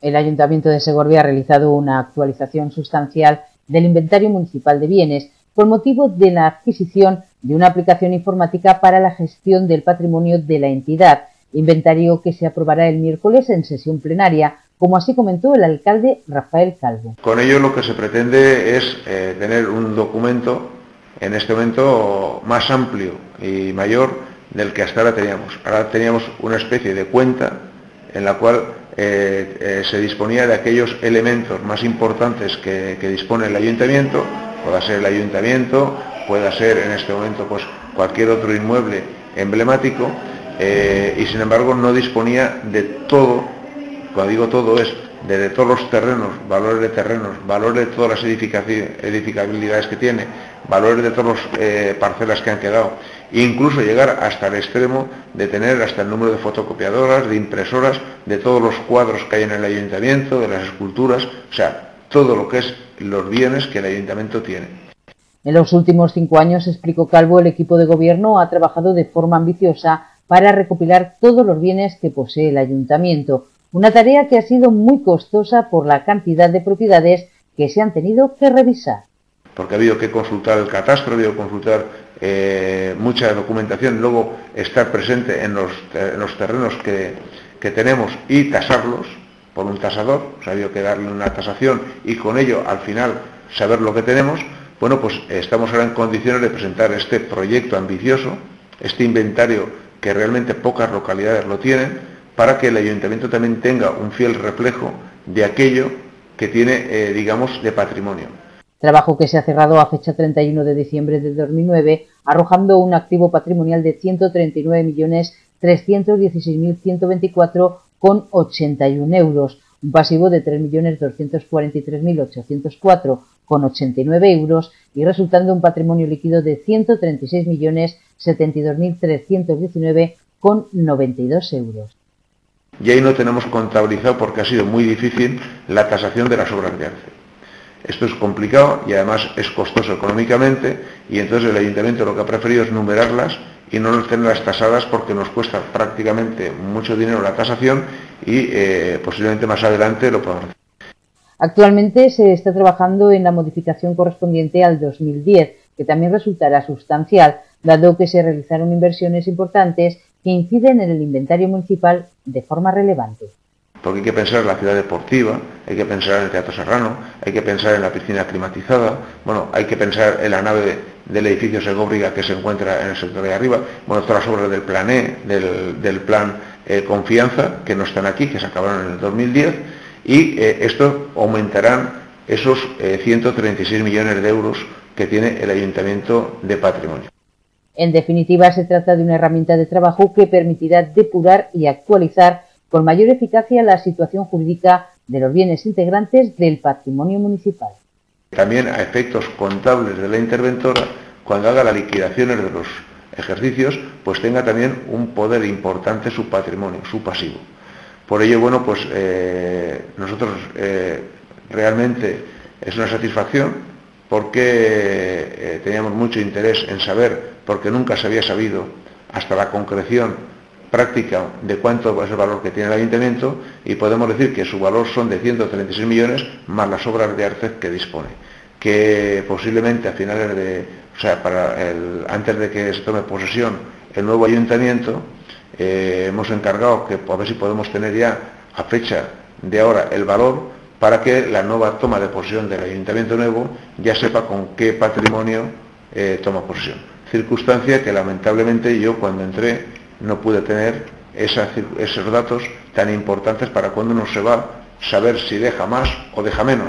El Ayuntamiento de Segovia ha realizado una actualización sustancial del inventario municipal de bienes con motivo de la adquisición de una aplicación informática para la gestión del patrimonio de la entidad, inventario que se aprobará el miércoles en sesión plenaria, como así comentó el alcalde Rafael Calvo. Con ello lo que se pretende es eh, tener un documento en este momento más amplio y mayor del que hasta ahora teníamos. Ahora teníamos una especie de cuenta en la cual eh, eh, se disponía de aquellos elementos más importantes que, dispone el ayuntamiento, pueda ser el ayuntamiento, pueda ser en este momento pues cualquier otro inmueble emblemático, eh, y sin embargo no disponía de todo, cuando digo todo es de, todos los terrenos, valores de terrenos, valores de todas las edificabilidades que tiene, valores de todas las parcelas que han quedado, e incluso llegar hasta el extremo de tener hasta el número de fotocopiadoras, de impresoras, de todos los cuadros que hay en el ayuntamiento, de las esculturas, o sea, todo lo que es los bienes que el ayuntamiento tiene. En los últimos cinco años, explicó Calvo, el equipo de gobierno ha trabajado de forma ambiciosa para recopilar todos los bienes que posee el ayuntamiento, una tarea que ha sido muy costosa por la cantidad de propiedades que se han tenido que revisar. Porque ha habido que consultar el catastro, ha habido que consultar eh, mucha documentación, luego estar presente en los, terrenos que, tenemos y tasarlos por un tasador, o sea, ha que darle una tasación y con ello al final saber lo que tenemos, bueno, pues estamos ahora en condiciones de presentar este proyecto ambicioso, este inventario que realmente pocas localidades lo tienen, para que el ayuntamiento también tenga un fiel reflejo de aquello que tiene, eh, digamos, de patrimonio trabajo que se ha cerrado a fecha 31 de diciembre de 2009, arrojando un activo patrimonial de 139.316.124,81 euros, un pasivo de 3.243.804,89 euros y resultando un patrimonio líquido de 136.072.319,92 euros. Y ahí no tenemos contabilizado porque ha sido muy difícil la tasación de las obras de arte. Esto es complicado y además es costoso económicamente y entonces el ayuntamiento lo que ha preferido es numerarlas y no tenerlas tasadas porque nos cuesta prácticamente mucho dinero la tasación y eh, posiblemente más adelante lo podamos hacer. Actualmente se está trabajando en la modificación correspondiente al 2010, que también resultará sustancial, dado que se realizaron inversiones importantes que inciden en el inventario municipal de forma relevante porque hay que pensar en la ciudad deportiva, hay que pensar en el Teatro Serrano, hay que pensar en la piscina climatizada, bueno, hay que pensar en la nave del edificio Segóbriga que se encuentra en el sector de arriba, bueno, todas las obras del plan E, del, plan eh, Confianza, que no están aquí, que se acabaron en el 2010, y eh, esto aumentarán esos 136 eh, millones de euros que tiene el Ayuntamiento de Patrimonio. En definitiva, se trata de una herramienta de trabajo que permitirá depurar y actualizar con mayor eficacia la situación jurídica de los bienes integrantes del patrimonio municipal. También a efectos contables de la interventora, cuando haga las liquidaciones de los ejercicios, pues tenga también un poder importante su patrimonio, su pasivo. Por ello, bueno, pues eh, nosotros eh, realmente es una satisfacción porque eh, teníamos mucho interés en saber, porque nunca se había sabido hasta la concreción práctica de cuánto es el valor que tiene el ayuntamiento y podemos decir que su valor son de 136 millones más las obras de arte que dispone, que posiblemente a finales de, o sea, antes de que se tome posesión el nuevo ayuntamiento, eh, hemos encargado que a ver si podemos tener ya a fecha de ahora el valor para que la nueva toma de posesión del ayuntamiento nuevo ya sepa con qué patrimonio eh, toma posesión. Circunstancia que lamentablemente yo cuando entré no pude tener esos datos tan importantes para cuando uno se va, saber si deja más o deja menos.